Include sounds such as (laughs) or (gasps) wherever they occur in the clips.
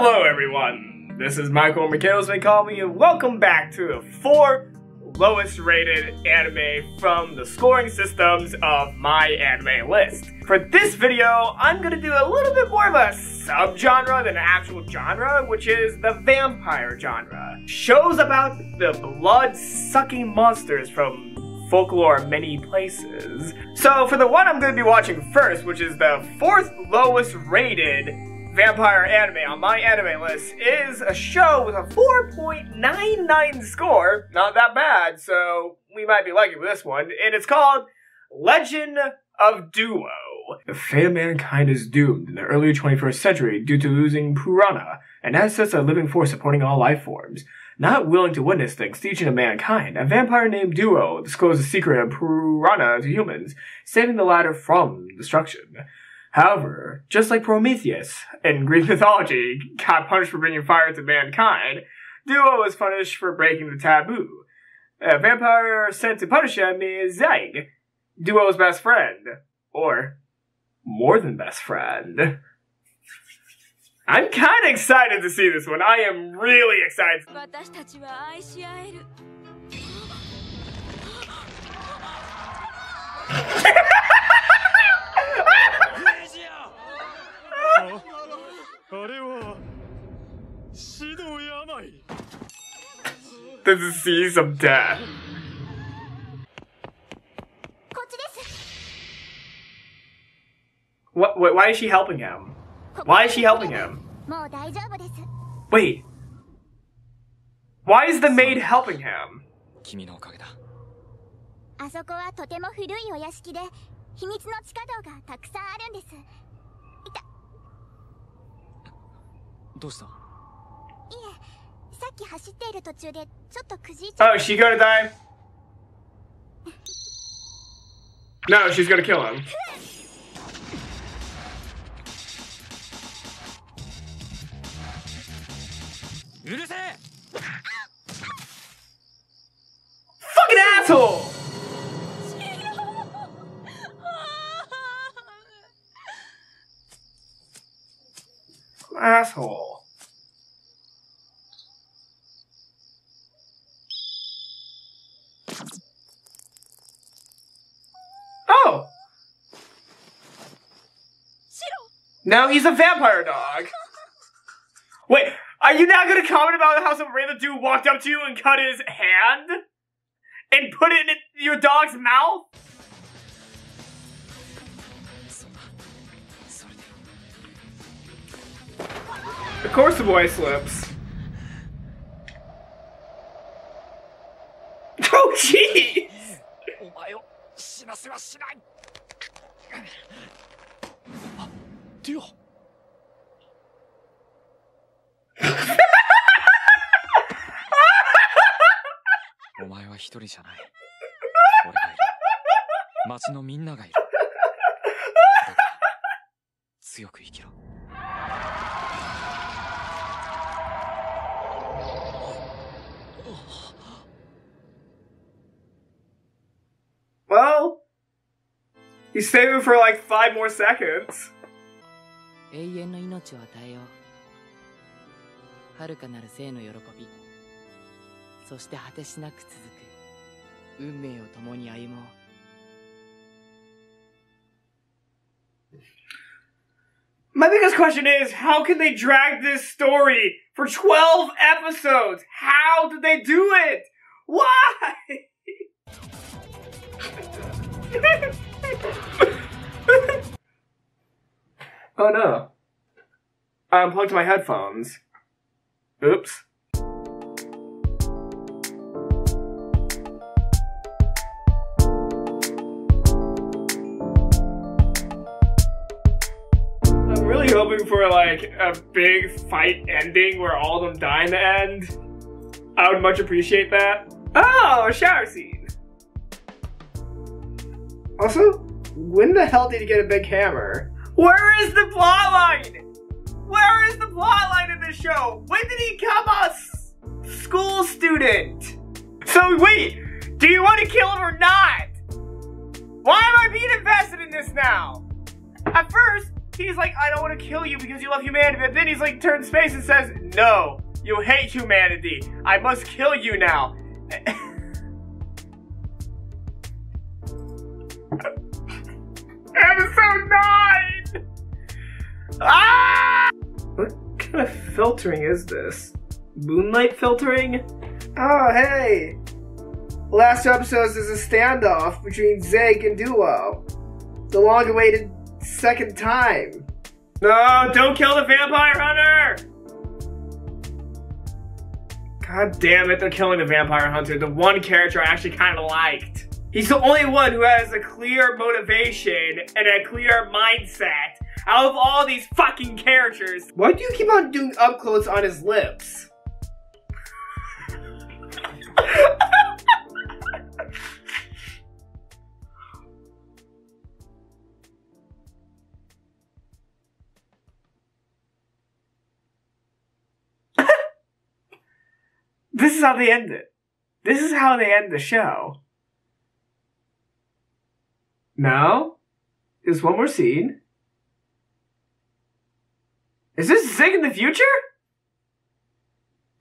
Hello everyone, this is Michael Michaelis may call me and welcome back to the four lowest rated anime from the scoring systems of my anime list. For this video, I'm gonna do a little bit more of a subgenre than an actual genre, which is the vampire genre. Shows about the blood-sucking monsters from folklore many places. So for the one I'm to be watching first, which is the fourth lowest rated vampire anime on my anime list is a show with a 4.99 score. Not that bad, so we might be lucky with this one. And it's called Legend of Duo. The fate of mankind is doomed in the early 21st century due to losing Purana, and as such a living force supporting all life forms. Not willing to witness the extinction of mankind, a vampire named Duo discloses the secret of Purana to humans, saving the latter from destruction. However, just like Prometheus in Greek mythology got punished for bringing fire to mankind, Duo was punished for breaking the taboo. A vampire sent to punish him is Zeg, Duo's best friend. Or, more than best friend. I'm kind of excited to see this one. I am really excited. (gasps) (laughs) 私たちは愛し合える This is see some death. こっちです What, wait, why is she helping him? Why is she helping him? もう大丈夫です Wait. Why is the maid helping him? 君のおかげだあそこはとても古いお屋敷で秘密の地下道がたくさんあるんです どうしたいえさっき走っている途中でちょっとくじいちゃ Oh, is she gonna die? No, she's gonna kill him. Fucking asshole! Asshole. No, he's a vampire dog. Wait, are you not gonna comment about how some random dude walked up to you and cut his hand? And put it in your dog's mouth? Of course the boy slips. (laughs) Oh, jeez! デュオお前は一人じゃない俺がいる町のみんながいるだから強く生きろ Well, he's saving for like five more seconds. 永遠の命を与えよう遥かなる生の喜びそして果てしなく続く運命を共に歩もう My biggest question is how can they drag this story for 12 episodes? How did they do it? Why? (laughs) oh no. I unplugged my headphones. Oops. I'm really hoping for like a big fight ending where all of them die in the end. I would much appreciate that. Oh, shower scene. Also, when the hell did he get a big hammer? Where is the plot line? Where is the plot line in this show? When did he become a s- school student? So wait, do you want to kill him or not? Why am I being invested in this now? At first, He's like, I don't want to kill you because you love humanity. But then he's like, turns face and says, No, you hate humanity. I must kill you now. (laughs) Episode 9! Ah! What kind of filtering is this? Moonlight filtering? Oh, hey! Last episode is a standoff between Zeg and Duo. The long awaited second time. No, don't kill the vampire hunter! God damn it, they're killing the vampire hunter, the one character I actually kind of liked. He's the only one who has a clear motivation and a clear mindset out of all these fucking characters. Why do you keep on doing up close on his lips? (laughs) this is how they end it. This is how they end the show. Now, there's one more scene. Is this Zig in the future?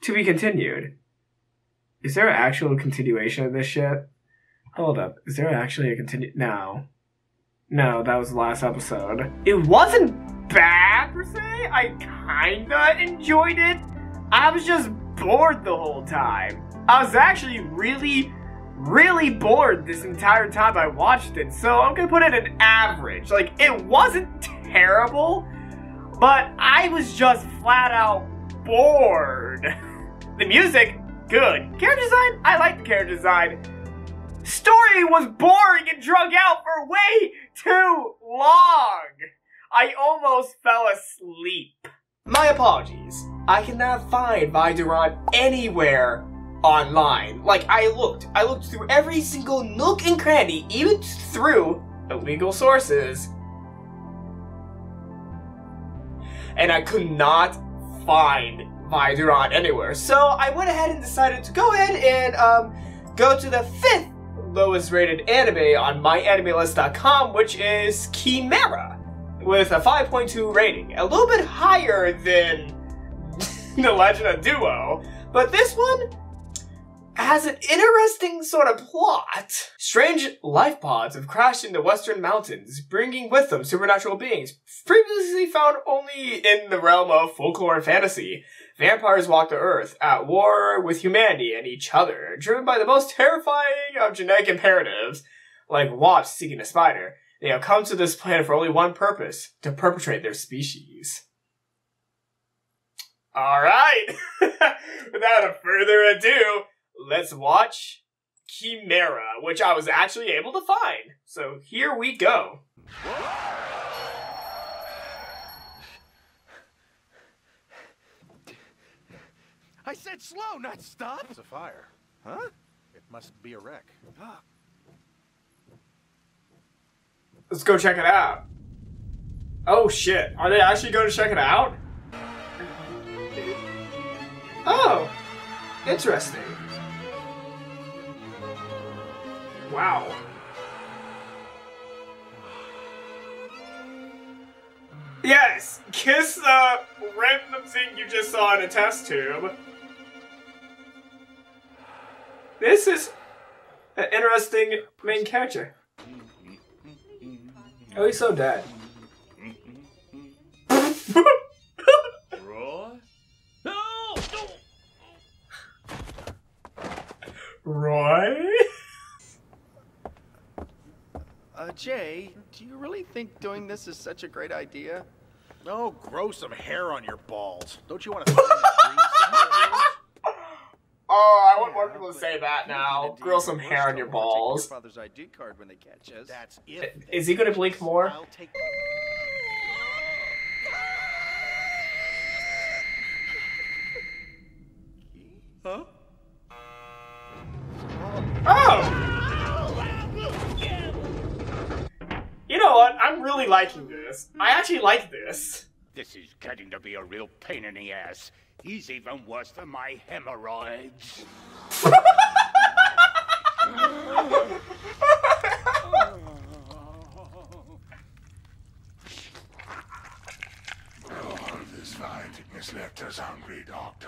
To be continued. Is there an actual continuation of this shit? Hold up. Is there actually a continue? No. No, that was the last episode. It wasn't bad per se. I kinda enjoyed it. I was just bored the whole time. I was actually really, really bored this entire time I watched it. So I'm gonna put it an average. Like, it wasn't terrible, but I was just flat out bored. (laughs) The music, good. Character design, I like the character design. Story was boring and drug out for way too long. I almost fell asleep. My apologies. I cannot find Viduron anywhere online. Like I looked, I looked through every single nook and cranny, even through illegal sources, and I could not find Viduron anywhere. So I went ahead and decided to go ahead and um, go to the fifth lowest rated anime on myanimelist.com, which is Kimera, with a 5.2 rating. A little bit higher than (laughs) The Legend of Duo, but this one has an interesting sort of plot. Strange life pods have crashed into western mountains, bringing with them supernatural beings previously found only in the realm of folklore and fantasy. Vampires walk the earth at war with humanity and each other, driven by the most terrifying of genetic imperatives, like wasps seeking a spider. They have come to this planet for only one purpose to perpetrate their species. Alright! (laughs) Without a further ado, let's watch Kimera, which I was actually able to find. So here we go. I said slow, not stop. It's a fire. Huh? It must be a wreck. Ah. Let's go check it out. Oh shit, are they actually going to check it out? Oh, interesting. Wow. Yes, kiss the random thing you just saw in a test tube. This is an interesting main character. Oh, he's so dead. Roy? No! (laughs) Roy? Uh, Jay, do you really think doing this is such a great idea? Oh, grow some hair on your balls. Don't you want to? throw in the grease your ears? Oh, I want more people to say that now. can indeed Grill some hair on your don't take balls. Your father's ID card when they catch us. That's if. Is he gonna blink more? liking this. I actually like this. This is getting to be a real pain in the ass. He's even worse than my hemorrhoids. us hungry, Doctor.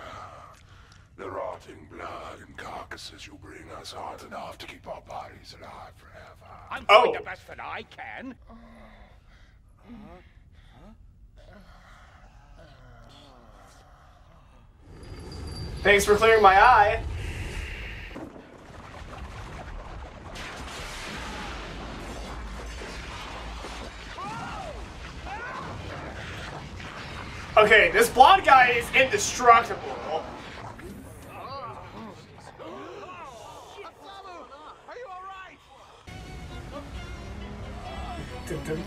The rotting blood and carcasses you bring us aren't enough to keep our bodies alive forever. I'm doing oh. the best that I can. Thanks for clearing my eye. Okay, this blonde guy is indestructible.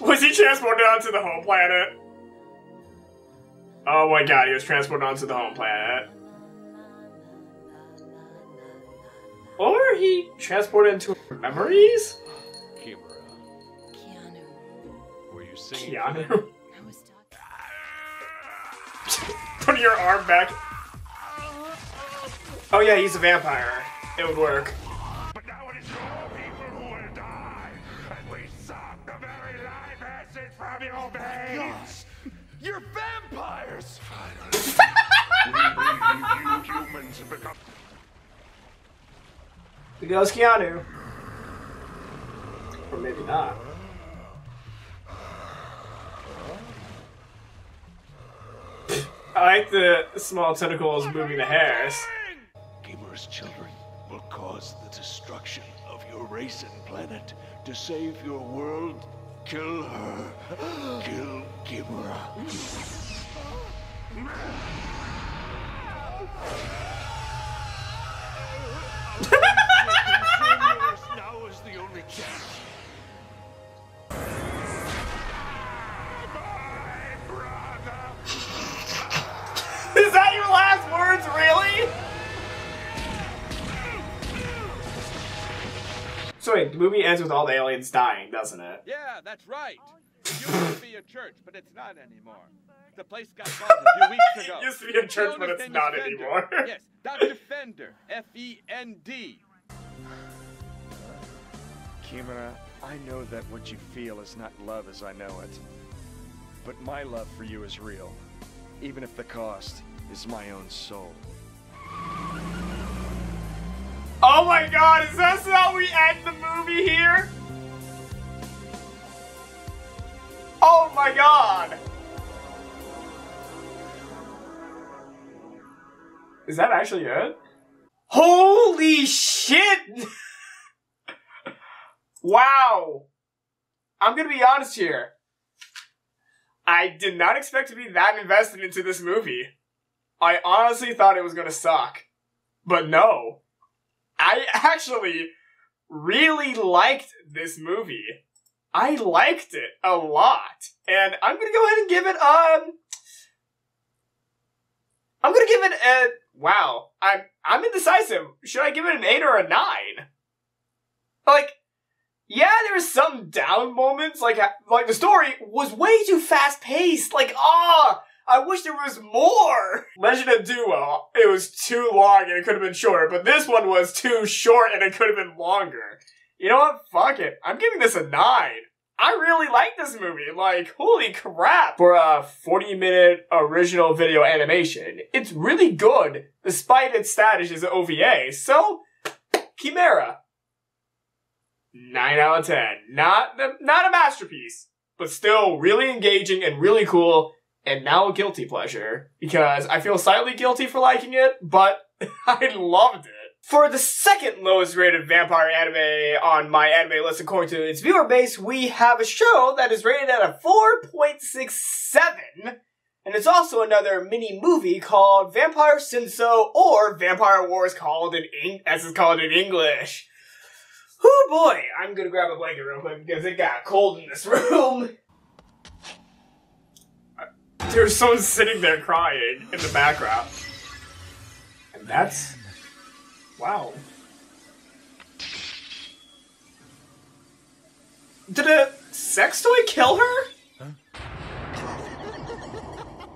Was he transported onto the home planet? Oh my god, he was transported onto the home planet. Or he transported into memories? Kimera, Keanu, were you singing? Keanu. I was. (laughs) Put your arm back. Oh yeah, he's a vampire. It would work. Humans and become There goes Keanu. Or maybe not. I like the small tentacles moving the hairs. Kimera's children will cause the destruction of your race and planet. To save your world, kill her. (gasps) Kill Kimera. (gasps) So wait, the movie ends with all the aliens dying, doesn't it? Yeah, that's right. It used to be a church, but it's not anymore. The place got bombed a few weeks ago. (laughs) It used to be a church, but it's not Fender. anymore. (laughs) yes, Dr. Fender. F E N D. Kimera, I know that what you feel is not love as I know it. But my love for you is real, even if the cost is my own soul. Oh my god, is this how we end the movie here? Oh my god! Is that actually it? Holy shit! wow! I'm gonna be honest here. I did not expect to be that invested into this movie. I honestly thought it was gonna suck. But no. I actually really liked this movie. I liked it a lot. And I'm gonna go ahead and give it um I'm gonna give it a wow. I'm I'm indecisive. Should I give it an eight or a nine? Like, yeah, there was some down moments. Like, like the story was way too fast paced. Like, ah, I wish there was more. Legend of Duo, it was too long and it could have been shorter, but this one was too short and it could have been longer. You know what? Fuck it. I'm giving this a nine. I really like this movie. Like, holy crap. For a 40 minute original video animation, it's really good, despite its status as an OVA. So, Kimera. 9 out of 10. Not, not a masterpiece, but still really engaging and really cool, and now a guilty pleasure. Because I feel slightly guilty for liking it, but (laughs) I loved it. For the second lowest rated vampire anime on my anime list according to its viewer base, we have a show that is rated at a 4.67, and it's also another mini movie called Vampire Sensou or Vampire Wars called in Eng- as it's called in English. Oh boy, I'm gonna grab a blanket real quick because it got cold in this (laughs) room. There's someone sitting there crying in the background. And that's. Wow. Did a sex toy kill her?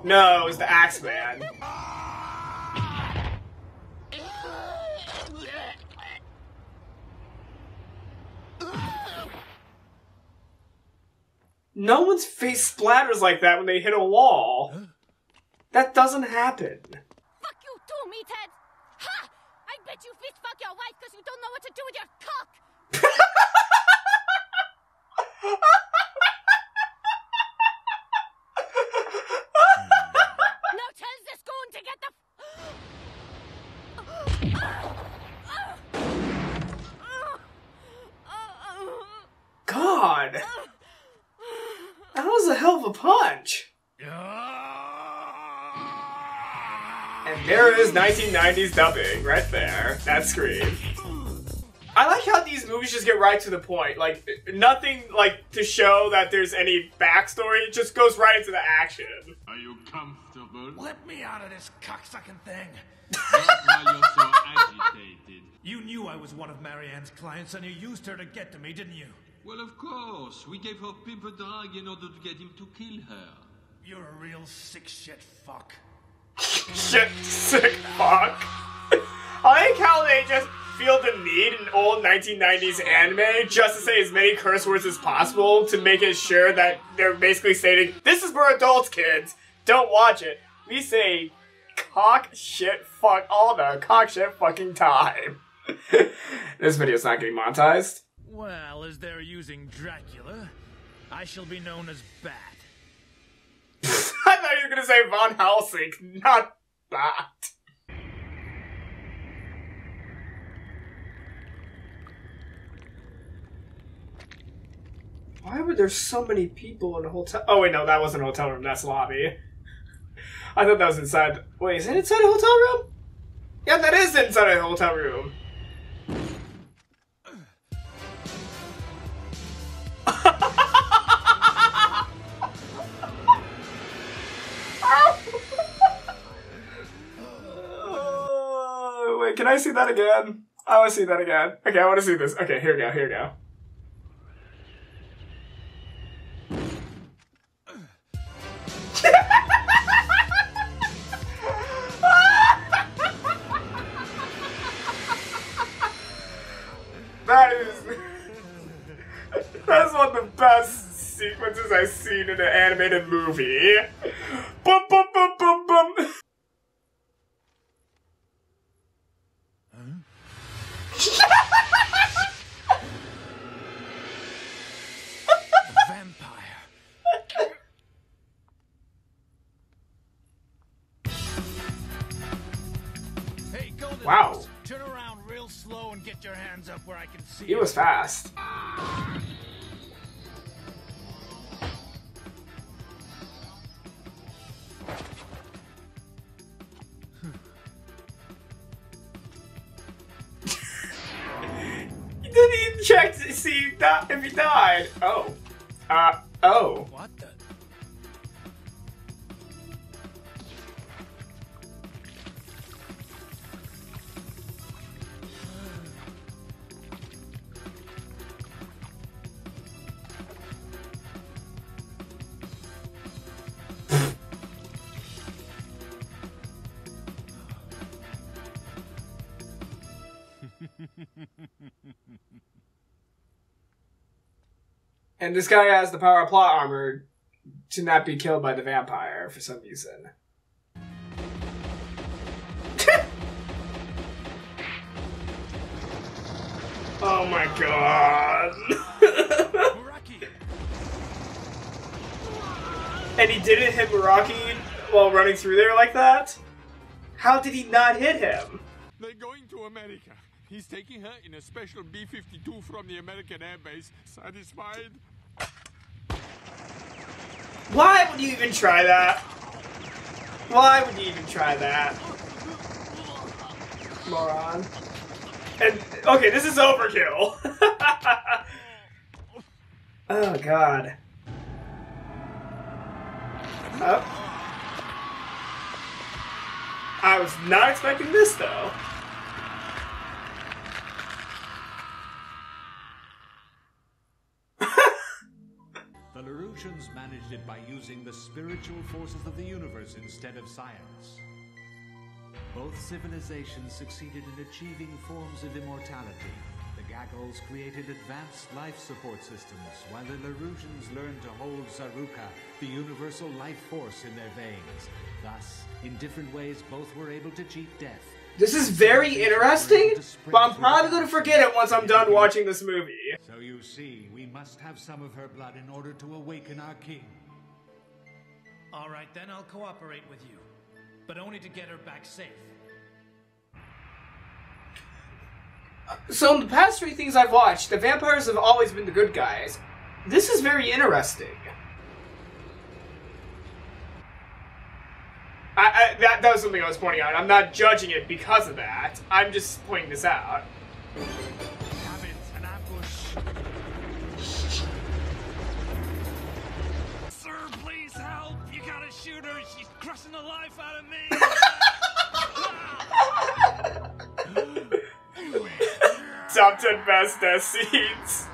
No, it was the Axeman. No one's face splatters like that when they hit a wall. That doesn't happen. Fuck you too, meathead! Ha! I bet you fist fuck your wife because you don't know what to do with your cock! (laughs) now tell this goon to get the God. That was a hell of a punch. And there is 1990s dubbing right there. That scream. I like how these movies just get right to the point. Like nothing like to show that there's any backstory. It just goes right into the action. Are you comfortable? Let me out of this cocksucking thing. Not while you're so agitated. You knew I was one of Marianne's clients and you used her to get to me, didn't you? Well, of course. We gave her Pimper drug in order to get him to kill her. You're a real sick shit fuck. Shit, sick fuck. (laughs) I like how they just feel the need in old 1990s anime just to say as many curse words as possible to make it sure that they're basically stating, this is for adults, kids. Don't watch it. We say cock, shit, fuck all the cock, shit, fucking time. (laughs) this video's not getting monetized. Well, as they're using Dracula, I shall be known as Bat. I thought you were gonna say Von Helsing, (laughs) not Bat. Why were there so many people in a hotel? Oh wait, no, that wasn't a hotel room. That's lobby. (laughs) I thought that was inside. Wait, is it inside a hotel room? Yeah, that is inside a hotel room. I see that again? I want to see that again. Okay, I want to see this. Okay, here we go. Here we go. (laughs) that is (laughs) that's one of the best sequences I've seen in an animated movie. Boom, boom, boom, boom, get your hands up where I can see He was fast. (laughs) he didn't even check to see if he died. Oh. And this guy has the power of plot armor to not be killed by the vampire for some reason. (laughs) oh my god. And he didn't hit Meraki while running through there like that? How did he not hit him? They're going to America. He's taking her in a special B-52 from the American Air Base. Satisfied? Why would you even try that? Why would you even try that? Moron. And, okay, this is overkill. (laughs) oh, God. Oh. I was not expecting this, though. The Laurentians managed it by using the spiritual forces of the universe instead of science. Both civilizations succeeded in achieving forms of immortality. The Gaggles created advanced life support systems, while the Laurentians learned to hold Zaruka, the universal life force, in their veins. Thus, in different ways, both were able to cheat death. This is very interesting, but I'm probably going to forget it once I'm done watching this movie. So you see, we must have some of her blood in order to awaken our king. All right, then I'll cooperate with you. But only to get her back safe. So in the past three things I've watched, the vampires have always been the good guys. This is very interesting. I, I, that, that was something I was pointing out. I'm not judging it because of that. I'm just pointing this out. Sir, please help! You gotta shoot her! She's crushing the life out of me! (laughs) Top 10 best death scenes.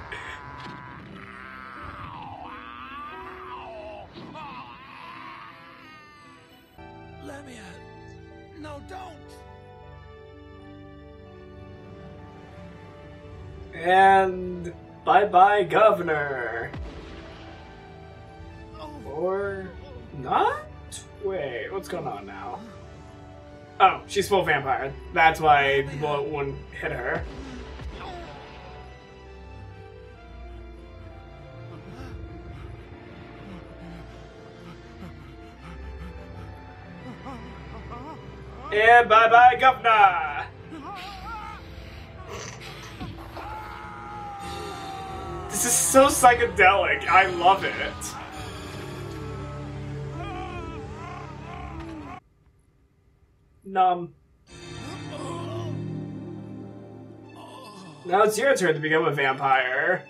And bye bye, Governor. Or not? Wait, what's going on now? Oh, she's full vampire. That's why the bullet wouldn't hit her. And bye bye, Governor! This is so psychedelic. I love it. Numb. Now it's your turn to become a vampire.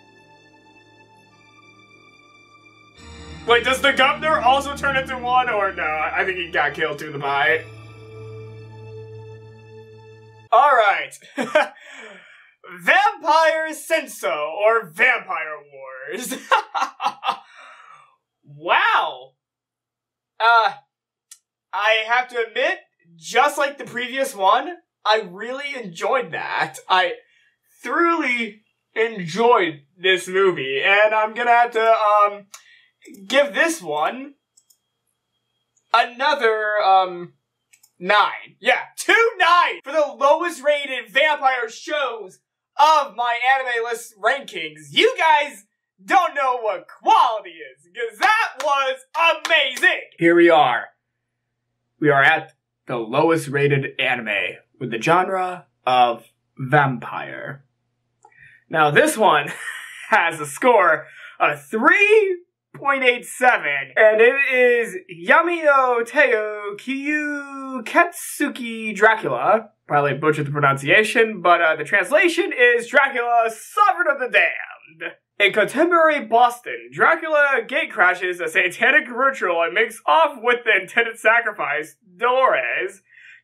Wait, does the governor also turn into one, or no? I think he got killed through the bite. Alright. (laughs) Vampire Sensou, or Vampire Wars. (laughs) wow. Uh, I have to admit, just like the previous one, I really enjoyed that. I thoroughly enjoyed this movie, and I'm gonna have to, um, give this one another, um, nine. Yeah, two nine for the lowest rated vampire shows of my anime list rankings. You guys don't know what quality is, because that was amazing! Here we are. We are at the lowest rated anime with the genre of vampire. Now this one (laughs) has a score of 3.87 and it is Yamio Teo Kiyu Katsuki Dracula. Probably butchered the pronunciation, but uh, the translation is Dracula Sovereign of the Damned. In contemporary Boston, Dracula gate crashes a satanic ritual and makes off with the intended sacrifice, Dolores.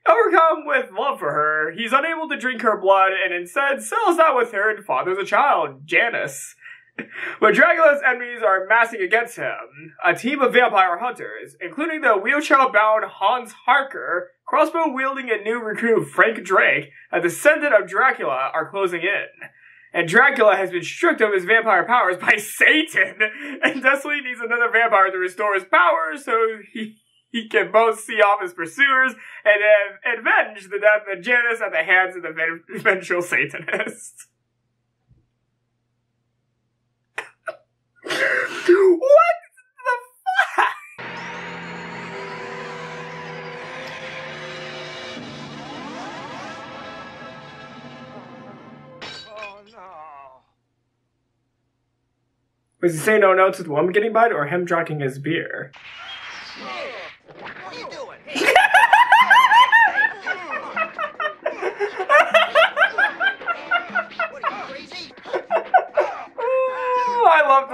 Overcome with love for her, he's unable to drink her blood and instead settles down with her and fathers a child, Janus. (laughs) But Dracula's enemies are massing against him. A team of vampire hunters, including the wheelchair-bound Hans Harker, crossbow-wielding and new recruit Frank Drake, a descendant of Dracula, are closing in. And Dracula has been stripped of his vampire powers by (laughs) Satan, and desperately needs another vampire to restore his powers so he, he can both see off his pursuers and uh, avenge the death of Janus at the hands of the ven- (laughs) vengeful Satanist. What the fuck? Oh no. Was he saying no notes with the woman getting bite or him drinking his beer?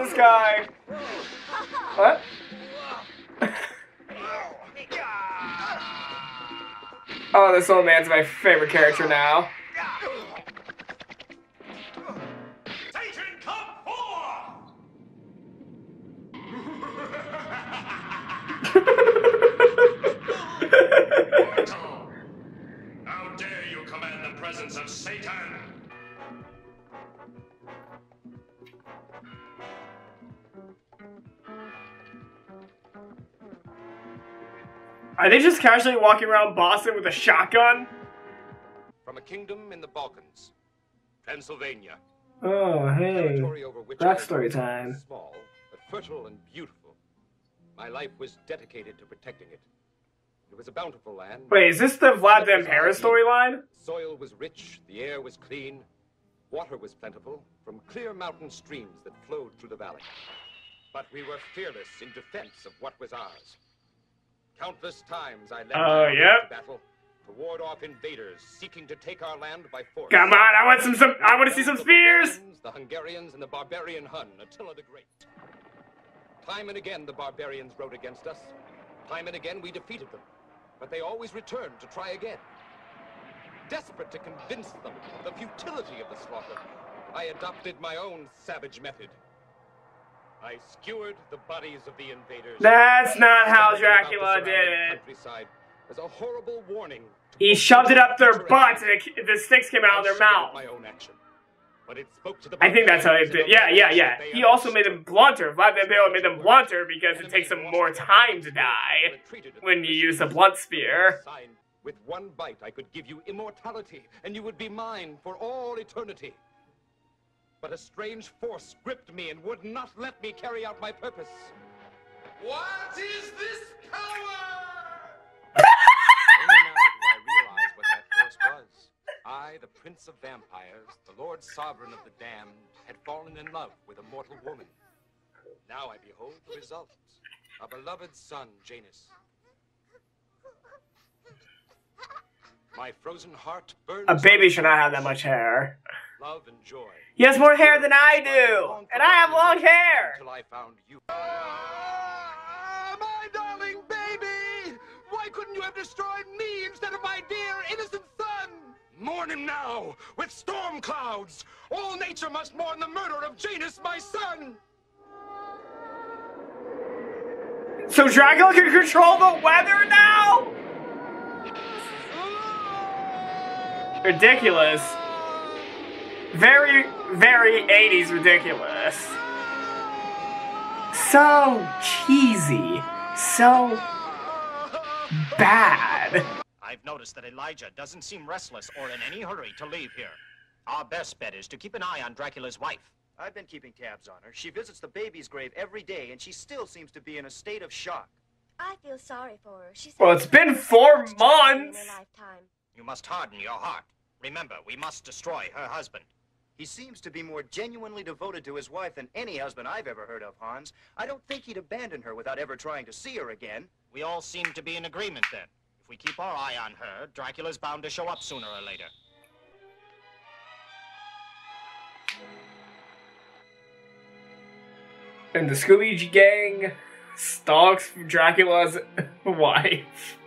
This guy. What? (laughs) oh, this old man's my favorite character now. Are they just casually walking around Boston with a shotgun? From a kingdom in the Balkans, Transylvania. Oh, hey. Territory over which I Backstory time. Small, but fertile and beautiful. My life was dedicated to protecting it. It was a bountiful land. Wait, is this the Vlad Vampira storyline? Soil was rich, the air was clean, water was plentiful from clear mountain streams that flowed through the valley. But we were fearless in defense of what was ours. Countless times I led Oh, yep. to battle to ward off invaders seeking to take our land by force. Come on, I want some, some I want to see some spears. The Hungarians and the barbarian Hun, Attila the Great. Time and again the barbarians rode against us. Time and again we defeated them. But they always returned to try again. Desperate to convince them of the futility of the slaughter, I adopted my own savage method. I skewered the bodies of the invaders. That's not how Scattered them about the Dracula did it. As a horrible warning. He shoved it up their butts and it, the sticks came out of their mouth. My own action. But it spoke to the I think that's how it did. Yeah, yeah, yeah. He also made them blunter. Vlad Vampiro made them blunter because it takes them more time to die when you use a blunt spear. With one bite, I could give you immortality, and you would be mine for all eternity. But a strange force gripped me and would not let me carry out my purpose. What is this power? Only now do I realize what that force was. I, the Prince of Vampires, the Lord Sovereign of the Damned, had fallen in love with a mortal woman. Now I behold the result. A beloved son, Janus. My frozen heart burns. A baby should not have that much hair. Love and joy. He has more hair than I do, and I have long hair. Until I found you. Ah, my darling baby! Why couldn't you have destroyed me instead of my dear innocent son? Mourn him now, with storm clouds. All nature must mourn the murder of Janus, my son. So Dracula can control the weather now? Ah! Ridiculous. Very, very 80s ridiculous. So cheesy. So bad. I've noticed that Elijah doesn't seem restless or in any hurry to leave here. Our best bet is to keep an eye on Dracula's wife. I've been keeping tabs on her. She visits the baby's grave every day, and she still seems to be in a state of shock. I feel sorry for her. She's Well, it's been four months. You must harden your heart. Remember, we must destroy her husband. He seems to be more genuinely devoted to his wife than any husband I've ever heard of, Hans. I don't think he'd abandon her without ever trying to see her again. We all seem to be in agreement then. If we keep our eye on her, Dracula's bound to show up sooner or later. And the Scooby Gang stalks Dracula's (laughs) wife.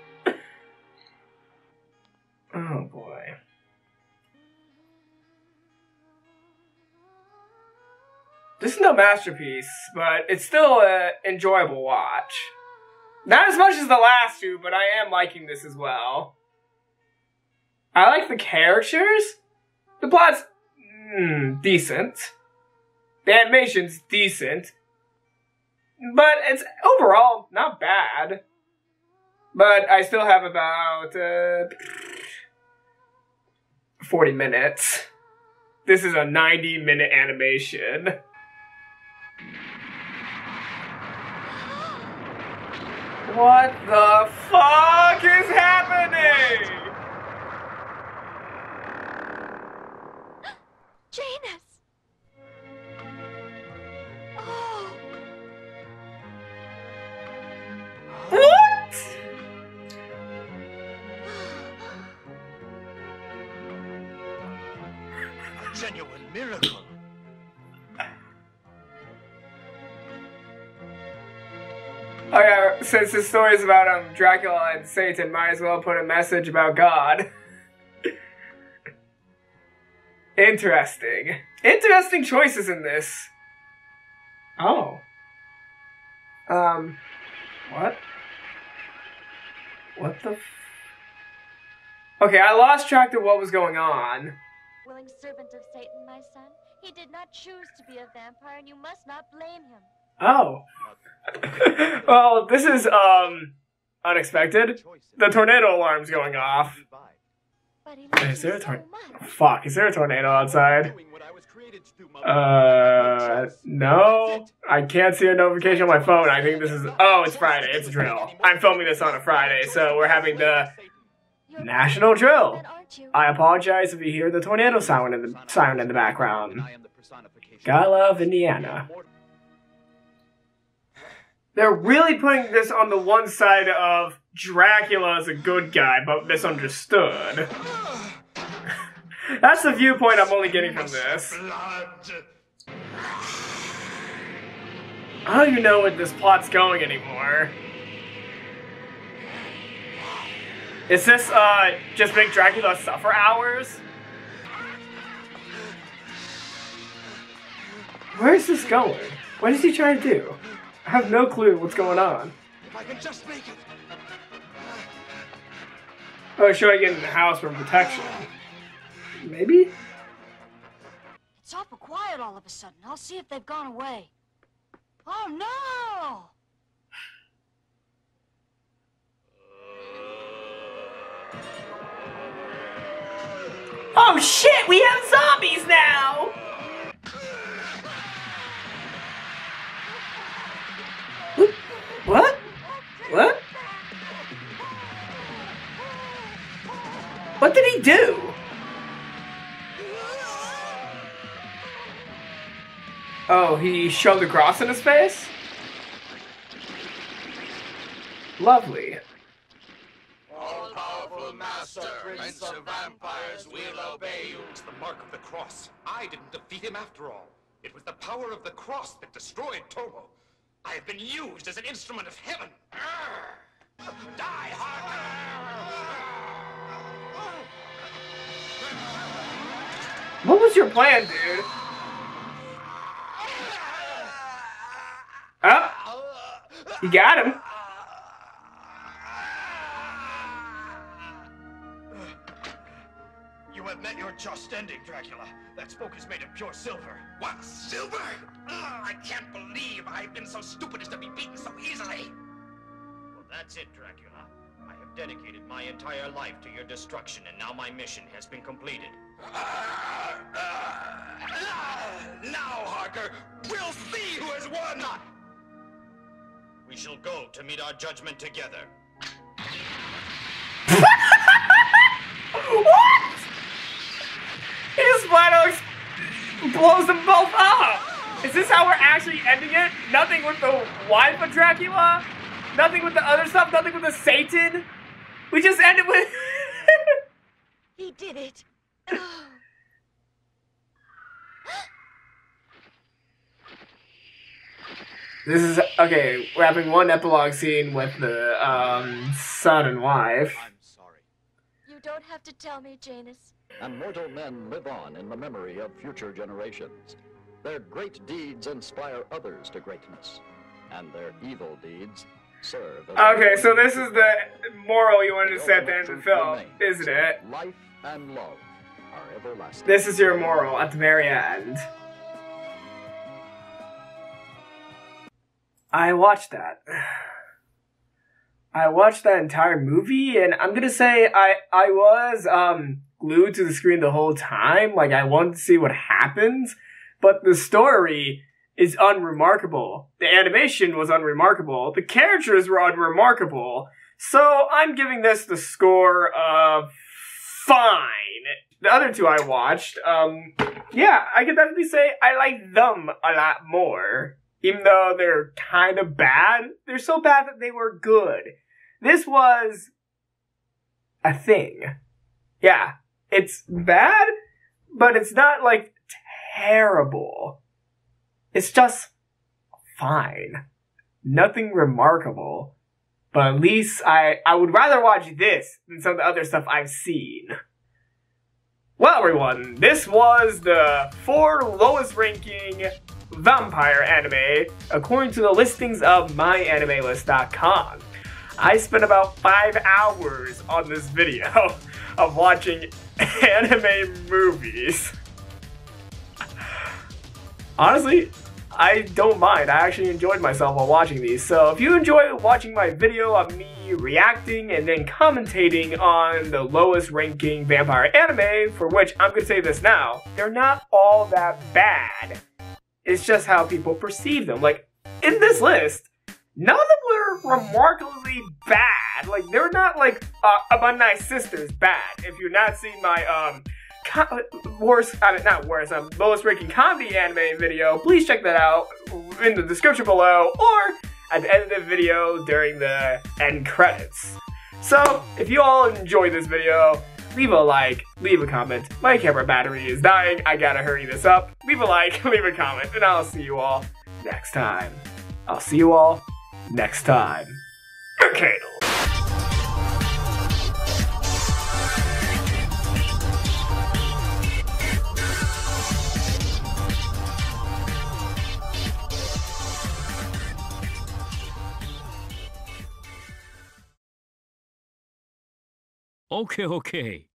This is no masterpiece, but it's still an enjoyable watch. Not as much as the last two, but I am liking this as well. I like the characters. The plot's mm, decent. The animation's decent. But it's overall not bad. But I still have about uh, 40 minutes. This is a 90 minute animation. What the fuck is happening? Janus! Oh! What? A (gasps) genuine miracle. Since the story is about um Dracula and Satan, might as well put a message about God. Interesting. Interesting choices in this. Oh. Um, what? What the f- Okay, I lost track of what was going on. Willing servant of Satan, my son. He did not choose to be a vampire, and you must not blame him. Oh. (laughs) well, this is, um, unexpected. The tornado alarm's going off. Is there a tornado? Fuck, is there a tornado outside? Uh, no. I can't see a notification on my phone. I think this is. Oh, it's Friday. It's a drill. I'm filming this on a Friday, so we're having the national drill. I apologize if you hear the tornado sound in the sound in the background. God love Indiana. They're really putting this on the one side of Dracula as a good guy, but misunderstood. That's the viewpoint I'm only getting from this. I don't even know where this plot's going anymore. Is this, uh, just make Dracula suffer hours? Where is this going? What is he trying to do? I have no clue what's going on. If I can just make it. Oh, should I get in the house for protection? Maybe? It's awful quiet all of a sudden. I'll see if they've gone away. Oh no! Oh shit, we have zombies now! Oh, he shoved the cross in his face? Lovely. All-powerful master, prince of vampires, we'll obey you. It's the mark of the cross. I didn't defeat him after all. It was the power of the cross that destroyed Tomo. I have been used as an instrument of heaven. Arr! Die, What was your plan, dude? Oh, you got him. You have met your just ending, Dracula. That spoke is made of pure silver. What? Silver? Ugh, I can't believe I've been so stupid as to be beaten so easily. Well, that's it, Dracula. I have dedicated my entire life to your destruction, and now my mission has been completed. Uh, uh, uh, now, Harker, we'll see who has won! We shall go to meet our judgment together. (laughs) what? He just flat out blows them both up. Is this how we're actually ending it? Nothing with the wife of Dracula? Nothing with the other stuff? Nothing with the Satan? We just ended with. (laughs) He did it. (sighs) (sighs) (sighs) This is okay. We're having one epilogue scene with the um, son and wife. I'm sorry. You don't have to tell me, Janus. and mortal men live on in the memory of future generations. Their great deeds inspire others to greatness, and their evil deeds serve as Okay, so this is the moral you wanted to set at the end of the film, isn't it? life and love are everlasting. This is your moral at the very end. I watched that. I watched that entire movie, and I'm gonna say I I was um glued to the screen the whole time. Like I wanted to see what happens, but the story is unremarkable. The animation was unremarkable. The characters were unremarkable. So I'm giving this the score of fine. The other two I watched, um, yeah, I can definitely say I like them a lot more. Even though they're kind of bad, they're so bad that they were good. This was a thing. Yeah, it's bad, but it's not like terrible. It's just fine. nothing remarkable. But at least I, I would rather watch this than some of the other stuff I've seen. Well, everyone, this was the four lowest ranking vampire anime according to the listings of myanimelist.com. I spent about five hours on this video (laughs) of watching (laughs) anime movies. Honestly, I don't mind. I actually enjoyed myself while watching these. So if you enjoy watching my video of me reacting and then commentating on the lowest ranking vampire anime, for which I'm going to say this now, they're not all that bad. It's just how people perceive them. Like, in this list, none of them were remarkably bad. Like, they're not like uh, Nice Sisters bad. If you're not seeing my, um, worst, I mean, not worst, um, lowest ranking comedy anime video, please check that out in the description below or at the end of the video during the end credits. So, if you all enjoyed this video, leave a like, leave a comment. My camera battery is dying, I gotta hurry this up. Leave a like, (laughs) leave a comment, and I'll see you all next time. I'll see you all next time. Okay. Okay, okay.